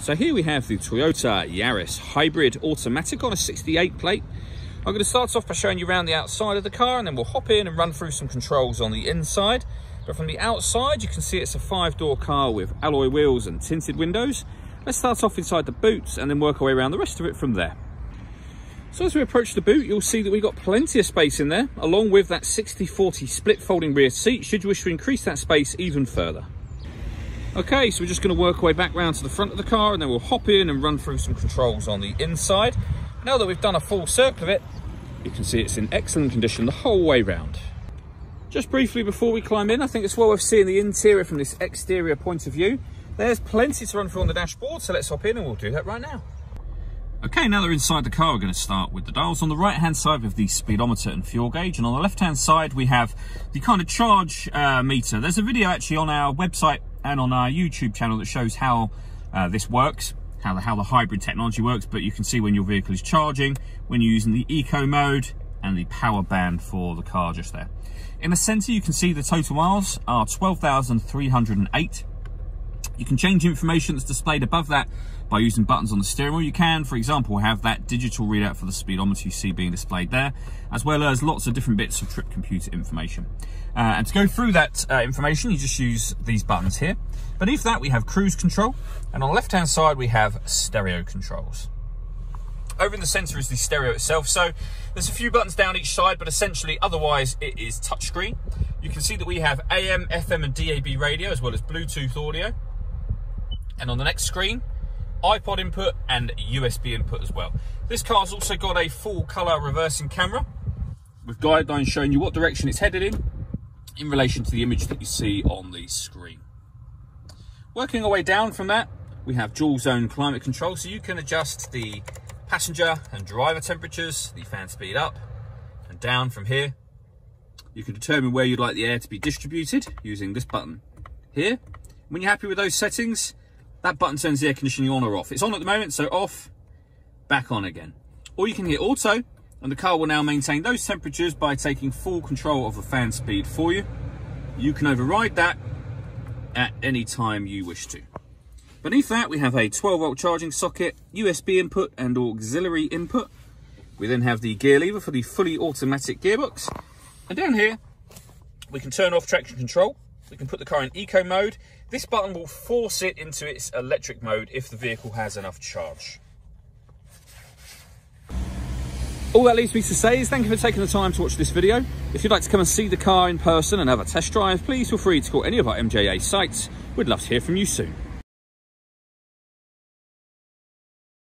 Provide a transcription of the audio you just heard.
So here we have the Toyota Yaris Hybrid Automatic on a 68 plate. I'm going to start off by showing you around the outside of the car and then we'll hop in and run through some controls on the inside. But from the outside, you can see it's a five-door car with alloy wheels and tinted windows. Let's start off inside the boots and then work our way around the rest of it from there. So as we approach the boot, you'll see that we've got plenty of space in there, along with that 60-40 split folding rear seat, should you wish to increase that space even further. Okay, so we're just going to work our way back round to the front of the car and then we'll hop in and run through some controls on the inside. Now that we've done a full circle of it, you can see it's in excellent condition the whole way round. Just briefly before we climb in, I think it's well worth seeing the interior from this exterior point of view. There's plenty to run through on the dashboard, so let's hop in and we'll do that right now. Okay, now that we're inside the car, we're going to start with the dials. On the right-hand side, we have the speedometer and fuel gauge, and on the left-hand side, we have the kind of charge uh, meter. There's a video actually on our website and on our YouTube channel that shows how uh, this works, how the, how the hybrid technology works, but you can see when your vehicle is charging, when you're using the eco mode and the power band for the car just there. In the center, you can see the total miles are 12,308. You can change information that's displayed above that by using buttons on the steering wheel. You can, for example, have that digital readout for the speedometer you see being displayed there, as well as lots of different bits of trip computer information. Uh, and to go through that uh, information, you just use these buttons here. Beneath that, we have cruise control, and on the left-hand side, we have stereo controls. Over in the center is the stereo itself. So there's a few buttons down each side, but essentially otherwise it is touchscreen. You can see that we have AM, FM and DAB radio as well as Bluetooth audio. And on the next screen, iPod input and USB input as well. This car's also got a full color reversing camera with guidelines showing you what direction it's headed in in relation to the image that you see on the screen. Working our way down from that, we have dual zone climate control, so you can adjust the passenger and driver temperatures, the fan speed up and down from here. You can determine where you'd like the air to be distributed using this button here. When you're happy with those settings, that button turns the air conditioning on or off. It's on at the moment, so off, back on again. Or you can hit auto, and the car will now maintain those temperatures by taking full control of the fan speed for you. You can override that at any time you wish to. Beneath that, we have a 12 volt charging socket, USB input and auxiliary input. We then have the gear lever for the fully automatic gearbox. And down here, we can turn off traction control. We can put the car in eco mode. This button will force it into its electric mode if the vehicle has enough charge. All that leaves me to say is thank you for taking the time to watch this video. If you'd like to come and see the car in person and have a test drive, please feel free to call any of our MJA sites. We'd love to hear from you soon.